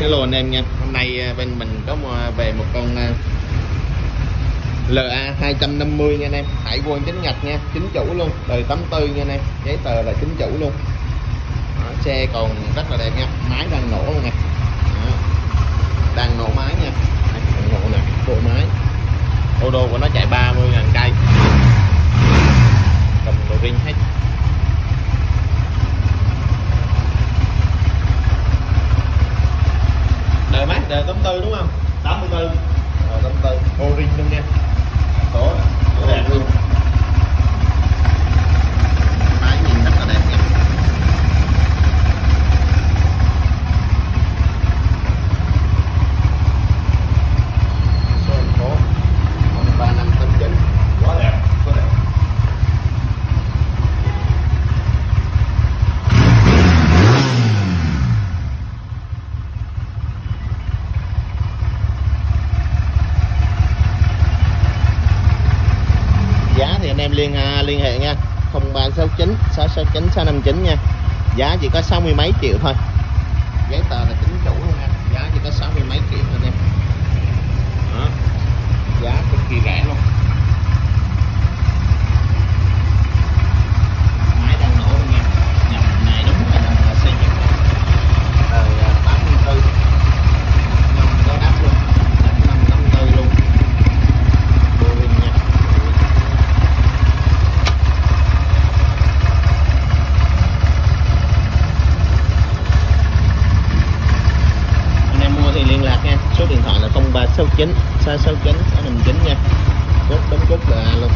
hello anh em nha. Hôm nay à, bên mình có mua à, về một con à, LA 250 nha anh em. Hải quân chính ngạch nha chính chủ luôn đời 84 nha anh em. Giấy tờ là chính chủ luôn. Đó, xe còn rất là đẹp nha máy đang nổ luôn nè. Đang nổ máy nha. Đang nổ nè bộ máy. Ô đô của nó chạy ba đề 84 đúng không? 84 rồi 84 ô ring luôn nha số số đẹp luôn máy nhìn rất là đẹp nha số thành phố 03589 quá đẹp quá đẹp giá thì anh em liên à, liên hệ nha. 0369 669 659 nha. Giá chỉ có 60 mấy triệu thôi. Giấy tờ là chính chủ luôn nha. Giá chỉ có 60 mấy triệu thôi anh em. Đó. Giá cực kỳ rẻ luôn máy đang nổ luôn nha nhập này đúng là đồng xây dựng đời à, 84 năm có đắp luôn đắp năm 54 luôn Boring nha anh em mua thì liên lạc nha số điện thoại là 0369 669 659 nha. Cốt đóng cốt là luôn